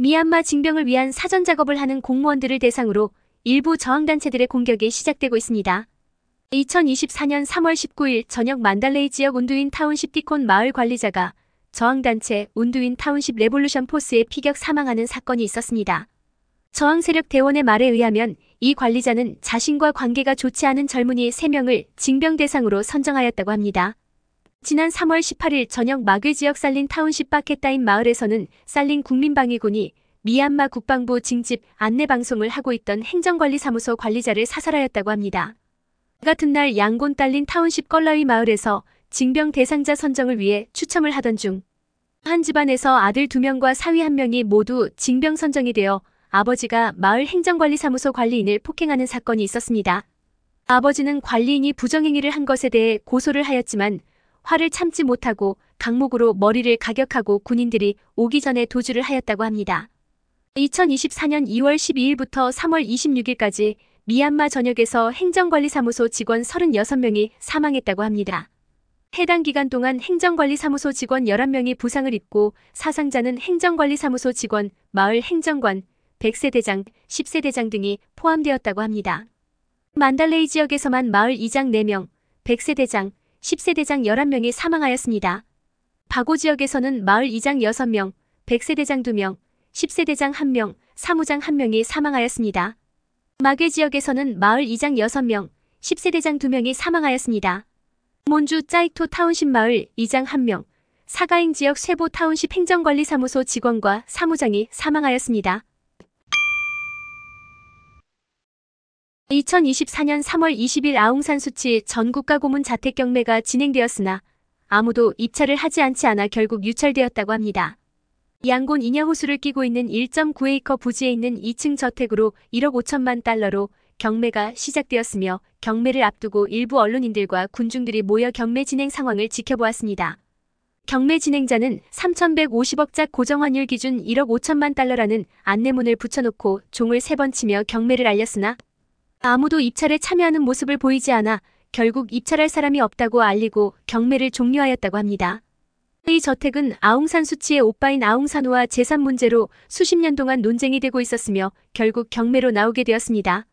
미얀마 징병을 위한 사전 작업을 하는 공무원들을 대상으로 일부 저항단체들의 공격이 시작되고 있습니다. 2024년 3월 19일 저녁 만달레이 지역 운두인 township 디콘 마을 관리자가 저항단체 운두인 township Revolution Force에 피격 사망하는 사건이 있었습니다. 저항 세력 대원의 말에 의하면 이 관리자는 자신과 관계가 좋지 않은 젊은이 3명을 징병 대상으로 선정하였다고 합니다. 지난 3월 18일 저녁 마괴 지역 살린 township 바켓다인 마을에서는 살린 국민방위군이 미얀마 국방부 징집 안내 방송을 하고 있던 행정관리사무소 관리자를 사살하였다고 합니다. 같은 날 양곤 딸린 타운십 껄라위 마을에서 징병 대상자 선정을 위해 추첨을 하던 중 한 집안에서 아들 두 명과 사위 한 명이 모두 징병 선정이 되어 아버지가 마을 행정관리사무소 관리인을 폭행하는 사건이 있었습니다. 아버지는 관리인이 부정행위를 한 것에 대해 고소를 하였지만 화를 참지 못하고 강목으로 머리를 가격하고 군인들이 오기 전에 도주를 하였다고 합니다. 2024년 2월 12일부터 3월 26일까지 미얀마 전역에서 행정관리사무소 직원 36명이 사망했다고 합니다. 해당 기간 동안 행정관리사무소 직원 11명이 부상을 입고 사상자는 행정관리사무소 직원, 마을 행정관, 100세 대장, 10세 대장 등이 포함되었다고 합니다. 만달레이 지역에서만 마을 이장 4명, 100세 대장, 10세 대장 11명이 사망하였습니다. 바고 지역에서는 마을 이장 6명, 100세 대장 2명, 10세 대장 1명, 사무장 1명이 사망하였습니다. 마괴 지역에서는 마을 이장 6명, 10세 대장 2명이 사망하였습니다. 몬주 짜이토 타운십 마을 이장 1명, 사가잉 지역 쇠보 타운십 행정관리사무소 직원과 사무장이 사망하였습니다. 2024년 3월 20일 아웅산 수치 전 국가 고문 자택 경매가 진행되었으나 아무도 입찰을 하지 않지 않아 결국 유찰되었다고 합니다. 양곤 인야 호수를 끼고 있는 1.9에이커 부지에 있는 2층 저택으로 1억 5천만 달러로 경매가 시작되었으며 경매를 앞두고 일부 언론인들과 군중들이 모여 경매 진행 상황을 지켜보았습니다. 경매 진행자는 3,150억작 고정환율 기준 1억 5천만 달러라는 안내문을 붙여놓고 종을 세 번 치며 경매를 알렸으나 아무도 입찰에 참여하는 모습을 보이지 않아 결국 입찰할 사람이 없다고 알리고 경매를 종료하였다고 합니다. 이 저택은 아웅산 수치의 오빠인 아웅산호와 재산 문제로 수십 년 동안 논쟁이 되고 있었으며 결국 경매로 나오게 되었습니다.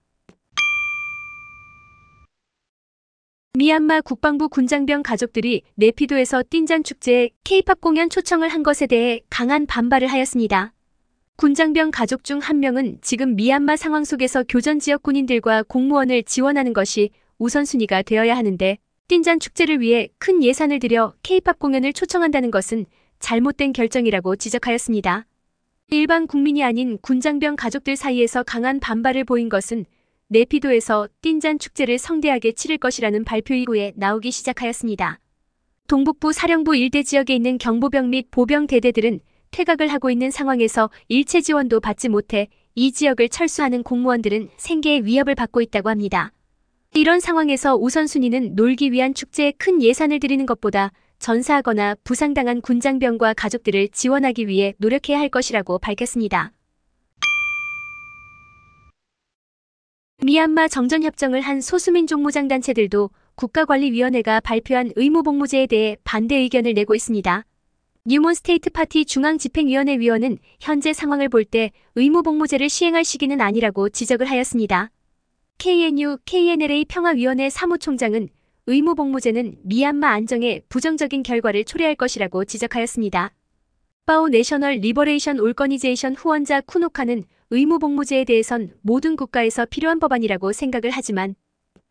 미얀마 국방부 군장병 가족들이 네피도에서 띵잔 축제에 케이팝 공연 초청을 한 것에 대해 강한 반발을 하였습니다. 군장병 가족 중 한 명은 지금 미얀마 상황 속에서 교전 지역 군인들과 공무원을 지원하는 것이 우선순위가 되어야 하는데 띵잔 축제를 위해 큰 예산을 들여 케이팝 공연을 초청한다는 것은 잘못된 결정이라고 지적하였습니다. 일반 국민이 아닌 군장병 가족들 사이에서 강한 반발을 보인 것은 네피도에서 띵잔 축제를 성대하게 치를 것이라는 발표 이후에 나오기 시작하였습니다. 동북부 사령부 일대 지역에 있는 경보병 및 보병 대대들은 퇴각을 하고 있는 상황에서 일체 지원도 받지 못해 이 지역을 철수하는 공무원들은 생계의 위협을 받고 있다고 합니다. 이런 상황에서 우선순위는 놀기 위한 축제에 큰 예산을 들이는 것보다 전사하거나 부상당한 군장병과 가족들을 지원하기 위해 노력해야 할 것이라고 밝혔습니다. 미얀마 정전협정을 한 소수민족 무장단체들도 국가관리위원회가 발표한 의무복무제에 대해 반대 의견을 내고 있습니다. New Mon State Party 중앙집행위원회 위원은 현재 상황을 볼 때 의무복무제를 시행할 시기는 아니라고 지적을 하였습니다. KNU, KNLA 평화위원회 사무총장은 의무복무제는 미얀마 안정에 부정적인 결과를 초래할 것이라고 지적하였습니다. 파오 National Liberation Organization 후원자 쿠노카는 의무복무제에 대해선 모든 국가에서 필요한 법안이라고 생각을 하지만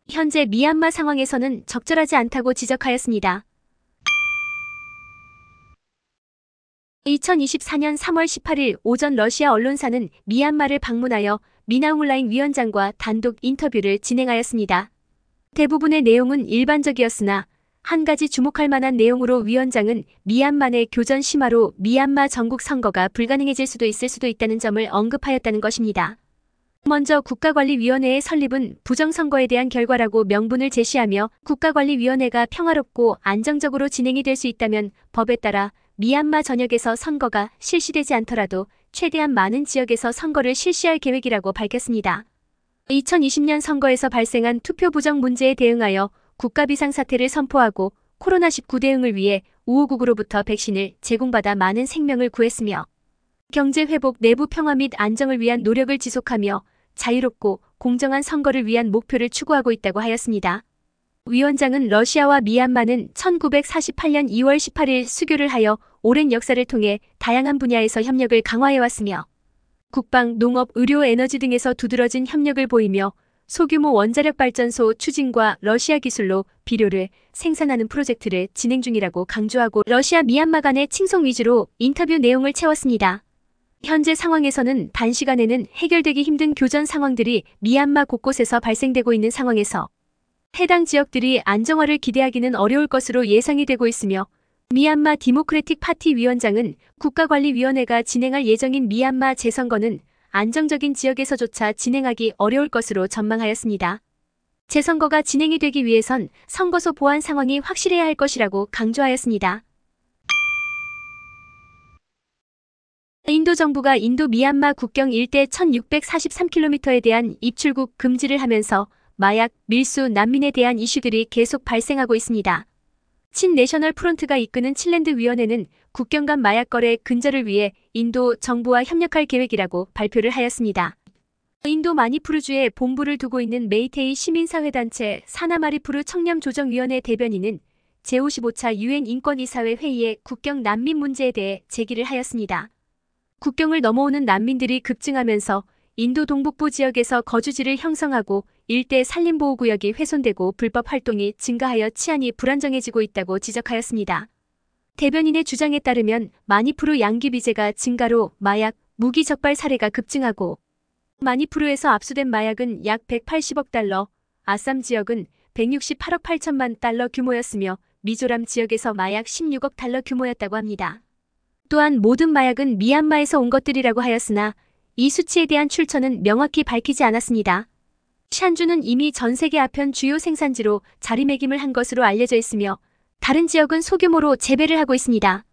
현재 미얀마 상황에서는 적절하지 않다고 지적하였습니다. 2024년 3월 18일 오전 러시아 언론사는 미얀마를 방문하여 미나웅라인 위원장과 단독 인터뷰를 진행하였습니다. 대부분의 내용은 일반적이었으나 한 가지 주목할 만한 내용으로 위원장은 미얀마 내 교전 심화로 미얀마 전국 선거가 불가능해질 수도 있을 수도 있다는 점을 언급하였다는 것입니다. 먼저 국가관리위원회의 설립은 부정선거에 대한 결과라고 명분을 제시하며 국가관리위원회가 평화롭고 안정적으로 진행이 될 수 있다면 법에 따라 미얀마 전역에서 선거가 실시되지 않더라도 최대한 많은 지역에서 선거를 실시할 계획이라고 밝혔습니다. 2020년 선거에서 발생한 투표 부정 문제에 대응하여 국가 비상사태를 선포하고 코로나19 대응을 위해 우호국으로부터 백신을 제공받아 많은 생명을 구했으며 경제 회복, 내부 평화 및 안정을 위한 노력을 지속하며 자유롭고 공정한 선거를 위한 목표를 추구하고 있다고 하였습니다. 위원장은 러시아와 미얀마는 1948년 2월 18일 수교를 하여 오랜 역사를 통해 다양한 분야에서 협력을 강화해왔으며 국방, 농업, 의료, 에너지 등에서 두드러진 협력을 보이며 소규모 원자력 발전소 추진과 러시아 기술로 비료를 생산하는 프로젝트를 진행 중이라고 강조하고 러시아 미얀마 간의 칭송 위주로 인터뷰 내용을 채웠습니다. 현재 상황에서는 단시간에는 해결되기 힘든 교전 상황들이 미얀마 곳곳에서 발생되고 있는 상황에서 해당 지역들이 안정화를 기대하기는 어려울 것으로 예상이 되고 있으며 미얀마 디모크래틱 파티 위원장은 국가관리위원회가 진행할 예정인 미얀마 재선거는 안정적인 지역에서조차 진행하기 어려울 것으로 전망하였습니다. 재선거가 진행이 되기 위해선 선거소 보안 상황이 확실해야 할 것이라고 강조하였습니다. 인도 정부가 인도 미얀마 국경 일대 1643km에 대한 입출국 금지를 하면서 마약, 밀수, 난민에 대한 이슈들이 계속 발생하고 있습니다. Chin National Front가 이끄는 Chinland 위원회는 국경 간 마약 거래 근절을 위해 인도 정부와 협력할 계획이라고 발표를 하였습니다. 인도 마니푸르주에 본부를 두고 있는 메이테이 시민사회단체 사나마리푸르 청렴조정위원회 대변인은 제55차 유엔 인권이사회 회의에 국경 난민 문제에 대해 제기를 하였습니다. 국경을 넘어오는 난민들이 급증하면서 인도 동북부 지역에서 거주지를 형성하고 일대 산림보호구역이 훼손되고 불법 활동이 증가하여 치안이 불안정해지고 있다고 지적하였습니다. 대변인의 주장에 따르면 마니푸르 양귀 비제가 증가로 마약, 무기 적발 사례가 급증하고 마니푸르에서 압수된 마약은 약 180억 달러, 아쌈 지역은 168억 8천만 달러 규모였으며 미조람 지역에서 마약 16억 달러 규모였다고 합니다. 또한 모든 마약은 미얀마에서 온 것들이라고 하였으나 이 수치에 대한 출처는 명확히 밝히지 않았습니다. 샨주는 이미 전 세계 아편 주요 생산지로 자리매김을 한 것으로 알려져 있으며 다른 지역은 소규모로 재배를 하고 있습니다.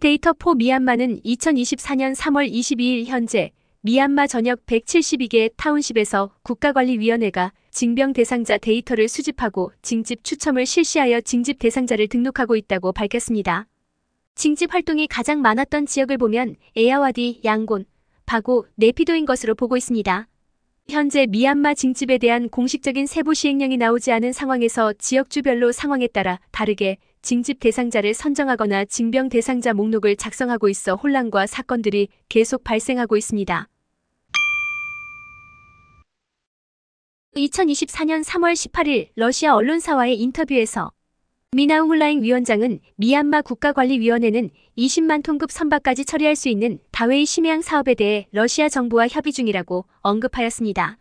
Data for Myanmar는 2024년 3월 22일 현재 미얀마 전역 172개 township에서 국가관리위원회가 징병 대상자 데이터를 수집하고 징집 추첨을 실시하여 징집 대상자를 등록하고 있다고 밝혔습니다. 징집 활동이 가장 많았던 지역을 보면 에야와디, 양곤, 바고, 네피도인 것으로 보고 있습니다. 현재 미얀마 징집에 대한 공식적인 세부 시행령이 나오지 않은 상황에서 지역주별로 상황에 따라 다르게 징집 대상자를 선정하거나 징병 대상자 목록을 작성하고 있어 혼란과 사건들이 계속 발생하고 있습니다. 2024년 3월 18일 러시아 언론사와의 인터뷰에서 미나웅 훌라잉 위원장은 미얀마 국가관리위원회는 20만 톤급 선박까지 처리할 수 있는 다웨이 심해양 사업에 대해 러시아 정부와 협의 중이라고 언급하였습니다.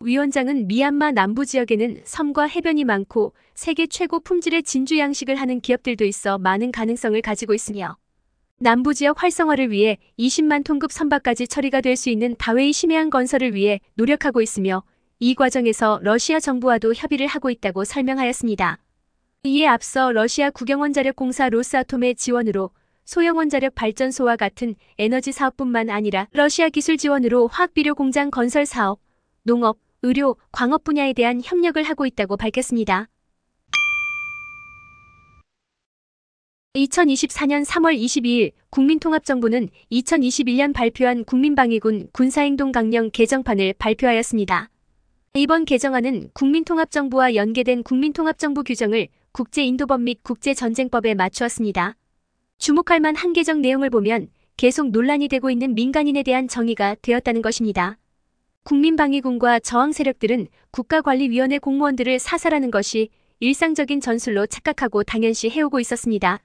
위원장은 미얀마 남부 지역에는 섬과 해변이 많고 세계 최고 품질의 진주 양식을 하는 기업들도 있어 많은 가능성을 가지고 있으며 남부 지역 활성화를 위해 20만 톤급 선박까지 처리가 될 수 있는 다웨이 심해양 건설을 위해 노력하고 있으며 이 과정에서 러시아 정부와도 협의를 하고 있다고 설명하였습니다. 이에 앞서 러시아 국영원자력공사 로스아톰의 지원으로 소형원자력 발전소와 같은 에너지 사업뿐만 아니라 러시아 기술 지원으로 화학비료 공장 건설 사업, 농업, 의료, 광업 분야에 대한 협력을 하고 있다고 밝혔습니다. 2024년 3월 22일 국민통합정부는 2021년 발표한 국민방위군 군사행동 강령 개정판을 발표하였습니다. 이번 개정안은 국민통합정부와 연계된 국민통합정부 규정을 국제인도법 및 국제전쟁법에 맞추었습니다. 주목할 만한 개정 내용을 보면 계속 논란이 되고 있는 민간인에 대한 정의가 되었다는 것입니다. 국민방위군과 저항 세력들은 국가관리위원회 공무원들을 사살하는 것이 일상적인 전술로 착각하고 당연시 해오고 있었습니다.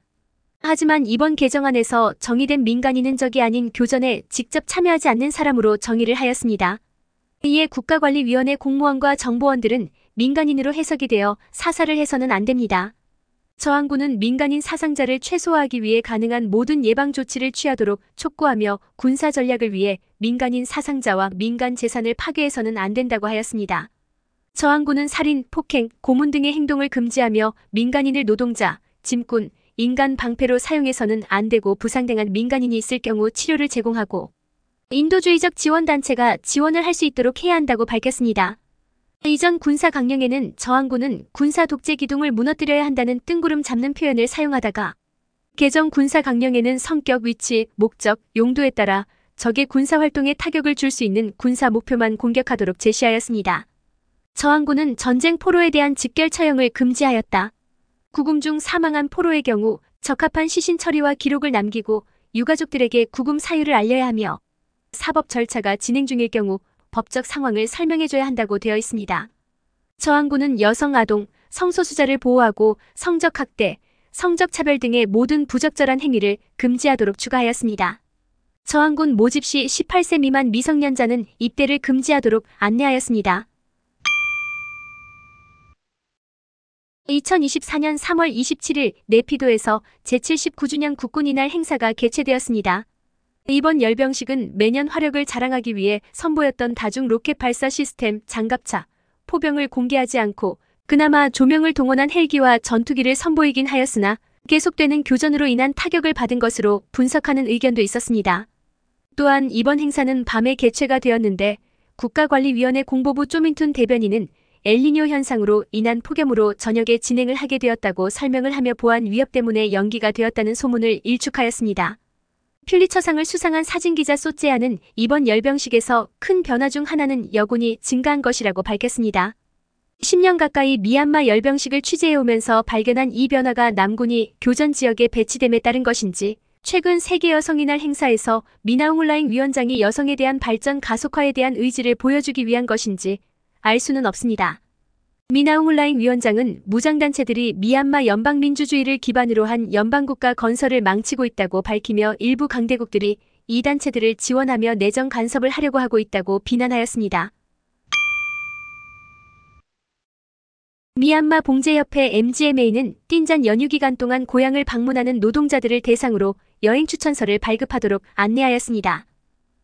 하지만 이번 개정안에서 정의된 민간인은 적이 아닌 교전에 직접 참여하지 않는 사람으로 정의를 하였습니다. 이에 국가관리위원회 공무원과 정보원들은 민간인으로 해석이 되어 사살을 해서는 안 됩니다. 저항군은 민간인 사상자를 최소화하기 위해 가능한 모든 예방 조치를 취하도록 촉구하며 군사 전략을 위해 민간인 사상자와 민간 재산을 파괴해서는 안 된다고 하였습니다. 저항군은 살인, 폭행, 고문 등의 행동을 금지하며 민간인을 노동자, 짐꾼, 인간 방패로 사용해서는 안 되고 부상당한 민간인이 있을 경우 치료를 제공하고 인도주의적 지원단체가 지원을 할 수 있도록 해야 한다고 밝혔습니다. 이전 군사 강령에는 저항군은 군사 독재 기둥을 무너뜨려야 한다는 뜬구름 잡는 표현을 사용하다가 개정 군사 강령에는 성격, 위치, 목적, 용도에 따라 적의 군사 활동에 타격을 줄 수 있는 군사 목표만 공격하도록 제시하였습니다. 저항군은 전쟁 포로에 대한 직결 처형을 금지하였다. 구금 중 사망한 포로의 경우 적합한 시신 처리와 기록을 남기고 유가족들에게 구금 사유를 알려야 하며 사법 절차가 진행 중일 경우 법적 상황을 설명해줘야 한다고 되어 있습니다. 저항군은 여성 아동, 성소수자를 보호하고 성적 학대, 성적 차별 등의 모든 부적절한 행위를 금지하도록 추가하였습니다. 저항군 모집 시 18세 미만 미성년자는 입대를 금지하도록 안내하였습니다. 2024년 3월 27일 네피도에서 제79주년 국군이날 행사가 개최되었습니다. 이번 열병식은 매년 화력을 자랑하기 위해 선보였던 다중 로켓 발사 시스템 장갑차, 포병을 공개하지 않고 그나마 조명을 동원한 헬기와 전투기를 선보이긴 하였으나 계속되는 교전으로 인한 타격을 받은 것으로 분석하는 의견도 있었습니다. 또한 이번 행사는 밤에 개최가 되었는데 국가관리위원회 공보부 쪼민툰 대변인은 엘니뇨 현상으로 인한 폭염으로 저녁에 진행을 하게 되었다고 설명을 하며 보안 위협 때문에 연기가 되었다는 소문을 일축하였습니다. 퓰리처상을 수상한 사진기자 소째아는 이번 열병식에서 큰 변화 중 하나는 여군이 증가한 것이라고 밝혔습니다. 10년 가까이 미얀마 열병식을 취재해오면서 발견한 이 변화가 남군이 교전 지역에 배치됨에 따른 것인지 최근 세계 여성이날 행사에서 미나웅울라잉 위원장이 여성에 대한 발전 가속화에 대한 의지를 보여주기 위한 것인지 알 수는 없습니다. 미나웅울라잉 위원장은 무장단체들이 미얀마 연방민주주의를 기반으로 한 연방국가 건설을 망치고 있다고 밝히며 일부 강대국들이 이 단체들을 지원하며 내정 간섭을 하려고 하고 있다고 비난하였습니다. 미얀마 봉제협회 MGMA는 띵잔 연휴 기간 동안 고향을 방문하는 노동자들을 대상으로 여행 추천서를 발급하도록 안내하였습니다.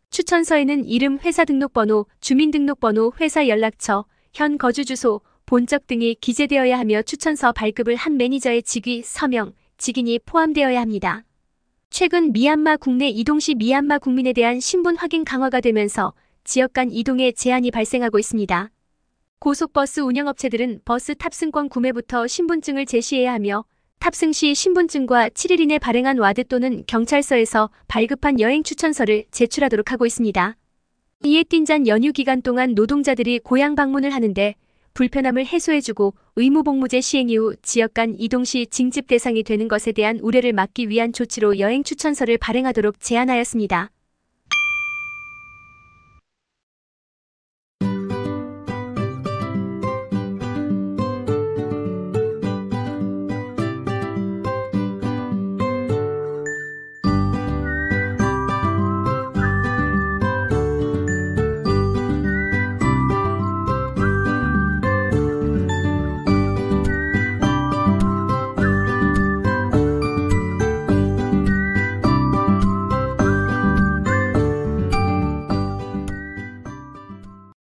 추천서에는 이름, 회사 등록번호, 주민등록번호, 회사 연락처, 현 거주 주소, 본적 등이 기재되어야 하며 추천서 발급을 한 매니저의 직위, 서명, 직인이 포함되어야 합니다. 최근 미얀마 국내 이동 시 미얀마 국민에 대한 신분 확인 강화가 되면서 지역 간 이동에 제한이 발생하고 있습니다. 고속버스 운영업체들은 버스 탑승권 구매부터 신분증을 제시해야 하며 탑승 시 신분증과 7일 이내 발행한 ward 또는 경찰서에서 발급한 여행 추천서를 제출하도록 하고 있습니다. 이에 띵잔 연휴 기간 동안 노동자들이 고향 방문을 하는데 불편함을 해소해주고 의무복무제 시행 이후 지역 간 이동 시 징집 대상이 되는 것에 대한 우려를 막기 위한 조치로 여행 추천서를 발행하도록 제안하였습니다.